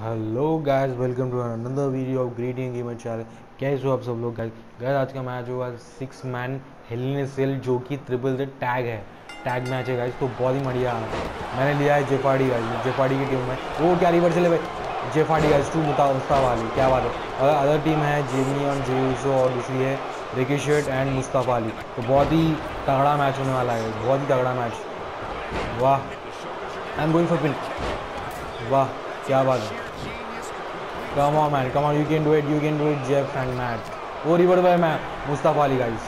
Hello guys welcome to another video of greeting gamer channel कैसे हो आप सब लोग गाइस गाइस आज का मैच होगा सिक्स मैन हेलने सेल जो कि ट्रिपल द टैग है। टैग मैच है गाइस तो बहुत ही बढ़िया। मैंने लिया है जेपाडी गाइस जेपाडी की टीम में। वो क्या रिवर चले भाई? जेफाडी गाइस टू मुता मुस्ताफ अली क्या बात है? और अदर टीम है जिमी और जेसो और दूसरी है Ricochet and Mustafa Ali तो बहुत ही तगड़ा मैच होने वाला है बहुत ही तगड़ा मैच वाह I am going for pin वाह, क्या बात है। Come on man come on you can do it you can do it Jeff and Matt वो रिवर बाय मैं मुस्तफ़ा अली गाइस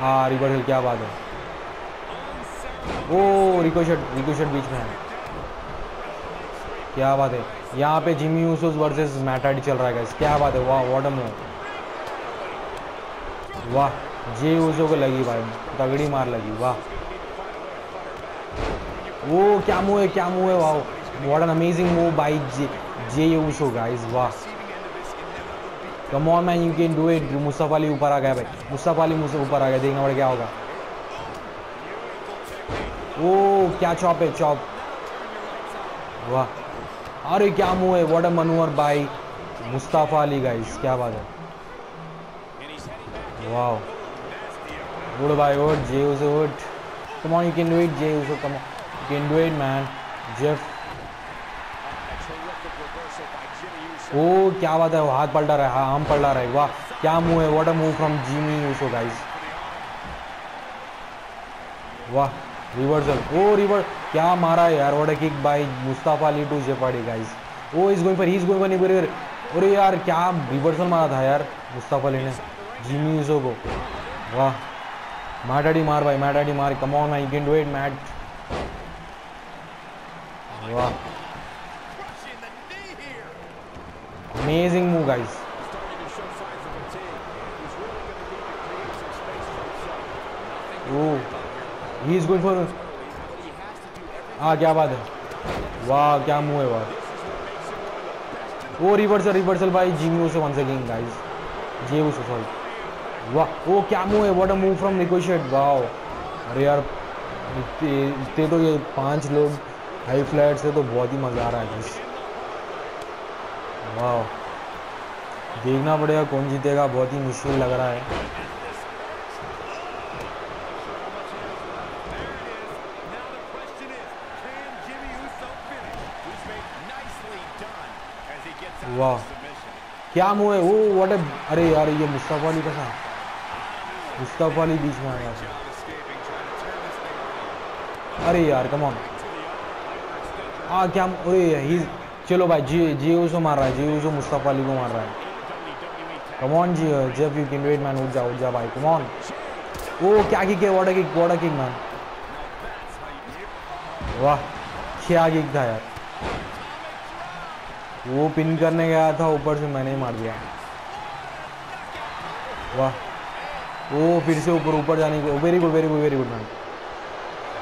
हाँ रिवर हिल क्या बात है। ओ रिकोशट रिकोशट बीच में क्या बात है। यहाँ पे जिमी यूसुस वर्सेस मैटाडी चल रहा है गाइस क्या बात है। वाह वॉट अ मूव वाह जे यूसो को लगी भाई। तगड़ी मार लगी, वाह। वो क्या मूव है, क्या मूव है, वाह। What an amazing move by J Jey Uso guys. वाह come on man you can do it Mustafa Ali ऊपर आ गया भाई. मुस्तफ़ा अली मुझसे ऊपर आ गया. देखना पड़े क्या होगा. ओ क्या चॉप है चॉप वाह. अरे, क्या मूव है. What a manoeuvre by Mustafa Ali guys क्या बात है. वाह good bye good Jey Uso good come on you can do it Jey Uso come can do it man Jeff ओ क्या बात है? वो हाथ पलटा रहा है। हाँ आम पलटा रहा है। वाह, क्या मूव है? What a move from Jimmy Uso guys वाह रिवर्सल ओ रिवर क्या मारा है यार? What a kick by Mustafa Ali to Jeff Hardy guys O is going for is going for निबर अरे यार, क्या रिवर्सल मारा था यार मुस्तफ़ा अली ने जिमी यूसो को. वाह मैटाडी मार भाई मैटाडी मार. Come on I can do it Matt वाह. Amazing move, guys. Oh he is going for हाँ क्या बात है। वाह, क्या मूव है, वाह। वो रिवर्सल रिवर्सल भाई जिमी से one second guys Jey Uso sorry वाह वो क्या मूव है। What a move from Ricochet वाह अरे यार, इतने तो ये पाँच लोग हाई फ़्लाइट से तो बहुत ही मज़ा आ रहा है वाह देखना पड़ेगा कौन जीतेगा, बहुत ही मुश्किल लग रहा है। वाह, क्या मुँह है? वो व्हाट अरे यार, ये मुस्तफ़ा अली का था। मुस्तफ़ा अली बीच में आया अरे यार कम ऑन हाँ क्या, अरे चलो भाई जी जी उसको मार रहा है जी उसको मुस्तफ़ा अली को मार रहा है। जी जब यू कैन वेट मैन उठ जा उठ जा भाई कम ऑन ओ क्या किक है what kick what kick man वाह क्या किक था यार वो पिन करने गया था ऊपर से मैंने ही मार दिया वाह ओ फिर से ऊपर ऊपर जाने को very good very good very good man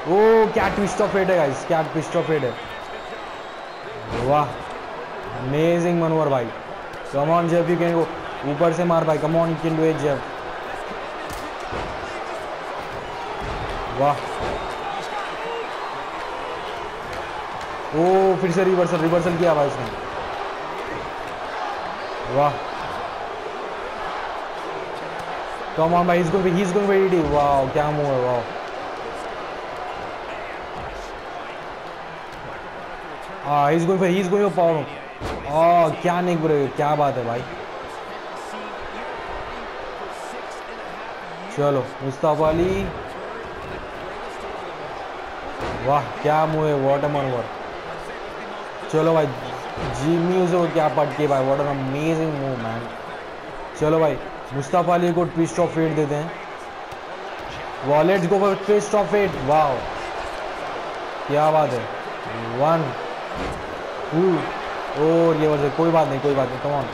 ओ क्या ट्विस्ट ऑफ़ फेट है गाइस क्या ट्विस्ट ऑफ़ फेट है वाह अमेजिंग मनोहर भाई come on Jeff you can go ऊपर से मार भाई come on can do it वाह। ओ, फिर से रिवर्सल रिवर्सल किया भाई उसने। वाह। कम ऑन भाई इसको ही इज़ गोइंग वेरी वाह, क्या मूव है, वाह। हाँ is going he is going power आ क्या नहीं ब्रेक क्या बात है भाई। चलो, मुस्तफ़ा अली। वाह, क्या मुँह है वॉट मनोवर चलो भाई जिमी उसे क्या पट के भाई what an amazing move man चलो भाई, मुस्तफ़ा अली को ट्विस्ट ऑफ़ फेट देते हैं। Go for twist of fate वाह क्या बात है वन टू और ये वजह कोई बात नहीं, कोई बात नहीं कमान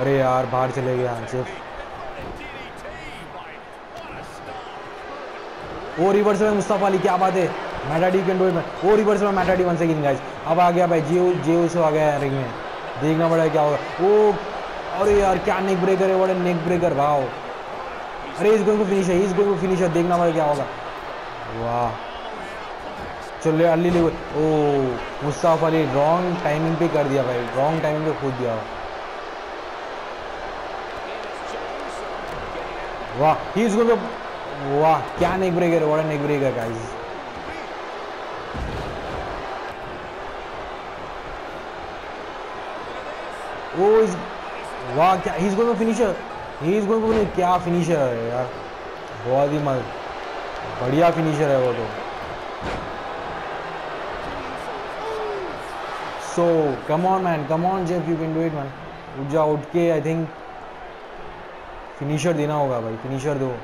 अरे यार, बाहर चले गए यहाँ ओ रिवर्स में मुस्तफ़ा अली क्या बात है। Matt Hardy can do it O reverse में मैटाडी वन सेकंड गाइस अब आ गया भाई, जियो जियो से आ गया रिंग में। देखना पड़ेगा क्या होगा। ओ, अरे यार, क्या नेक ब्रेकर है बड़े नेक ब्रेकर भाव अरे इस गोइंग को फिनिश है इस गोइंग को फिनिश है देखना पड़ेगा क्या होगा। वाह। चलो, अली ले, ओ, मुस्ताफ अली रॉन्ग टाइमिंग पे कर दिया भाई रॉन्ग टाइमिंग पे कूद दिया। वाह ही इज़ गोइंग वाह, क्या नेक breaker what neck breaker guys ओ इज़ वाह, क्या he is going finisher he is going क्या फिनिशर है यार. बहुत ही मस्त. बढ़िया फिनिशर है वो तो. So come on man come on Jeff you can do it man उठ जा, उठ के आई थिंक फिनिशर देना होगा भाई. फिनिशर दो.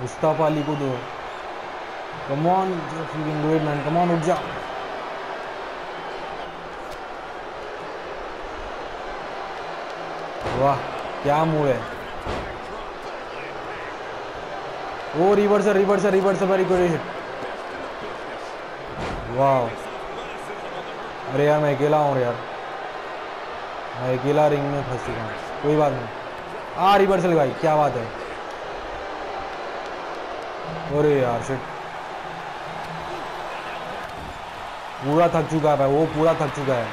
मुस्ताफा अली को दो। Come on you can do it man come on उठ जा। वाह, क्या मूड है। ओ reversal reversal reversal very good hit वाह। अरे यार, मैं अकेला हूँ यार। मैं अकेला रिंग में फंस चुका हूँ। कोई बात नहीं। आ रिवर्सल भाई, क्या बात है। अरे यार शिट पूरा थक चुका है भाई, वो पूरा थक चुका है।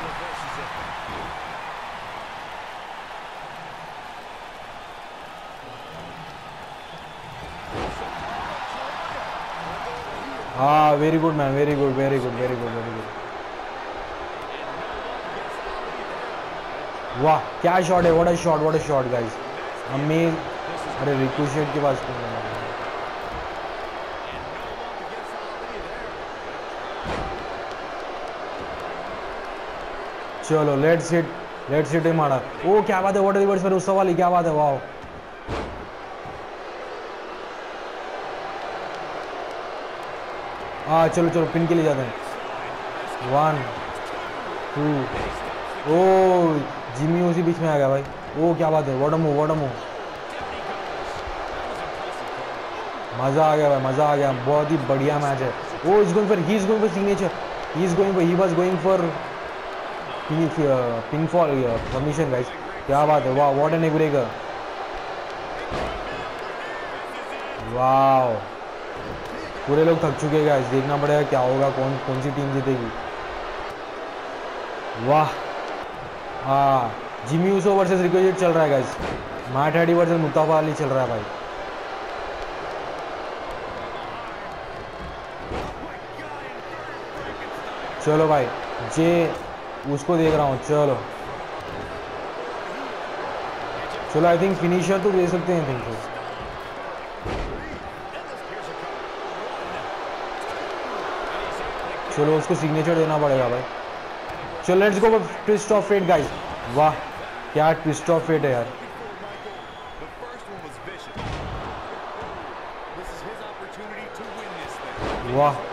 हाँ very good man very good very good very good very good वाह, क्या शॉट है what a shot what a shot guys amaze अरे रिकोशेट के पास है चलो लेट्स हिट लेट्स हिट मारा। ओ, क्या बात है व्हाट रिवर्स पर उस सवाल क्या बात है? वाह हाँ चलो चलो पिन के लिए जाते हैं। वन टू ओ जिमी उसी बीच में आ गया भाई। ओ, क्या बात है वॉटमो वॉटमो मज़ा आ गया भाई, मज़ा आ गया। बहुत ही बढ़िया मैच है। ओ is going for he is going for signature he is going for he was going for pin for permission guys क्या बात है? वाह व्हाट एन ब्रेकर वाह। पूरे लोग थक चुके हैं देखना पड़ेगा क्या होगा, कौन कौन सी टीम जीतेगी। वाह। हाँ। जिमी यूसो वर्सेस रिकोजेट चल रहा है guys Matt Hardy versus Mustafa Ali चल रहा है, भाई। चलो, भाई. जे उसको देख रहा हूँ, चलो। चलो आई थिंक फिनिशर तो दे सकते हैं थिंक चलो, उसको सिग्नेचर देना पड़ेगा भाई। चलो let's go twist of fate guys वाह, क्या ट्विस्ट ऑफ़ फेट है यार। वाह।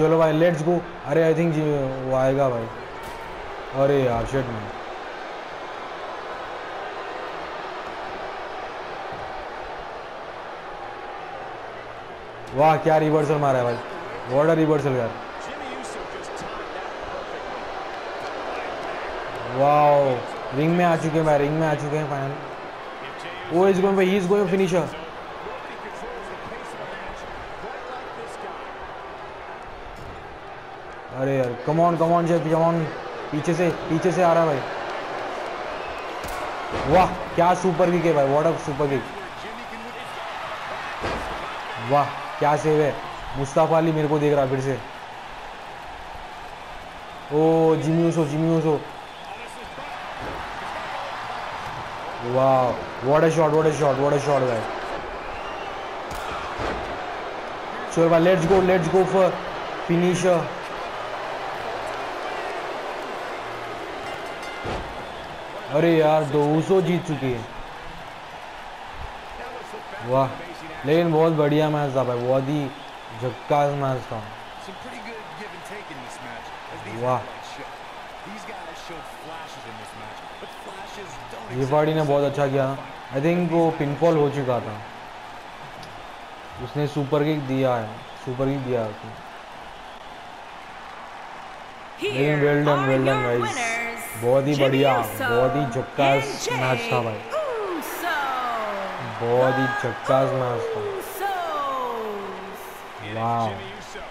चलो भाई लेट्स गो अरे आई थिंक वो आएगा भाई। अरे यार शेट में वाह, क्या रिवर्सल मारा है भाई। वॉट रिवर्सल यार। वाह रिंग में आ चुके हैं भाई रिंग में आ चुके हैं फाइनल वो is going is going finisher अरे यार come on come on Jeff come on पीछे से पीछे से आ रहा भाई। वाह, क्या सुपर किक है भाई व्हाट अ सुपर किक वाह, क्या सेव है। मुस्ताफा अली मेरे को देख रहा फिर से। ओ, जिमी उसो जिमी उसो वाह what a shot what a shot what a shot भाई। चलो भाई let's go let's go for finisher अरे यार दो जीत चुकी है। वाह लेकिन बहुत बढ़िया मैच था भाई बहुत ही झक्कास मैच था। वाह। ये पार्टी ने बहुत अच्छा किया। आई थिंक वो पिनफॉल हो चुका था। उसने सुपर किक दिया है सुपर किक दिया उसने। लेकिन well done well done guys बहुत ही बढ़िया बहुत ही झक्कास मैच था भाई बहुत ही झक्कास मैच था Usos. It is Wow. Jimmy Uso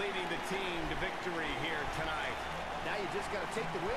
leading the team to victory here tonight. Now you just got to take the win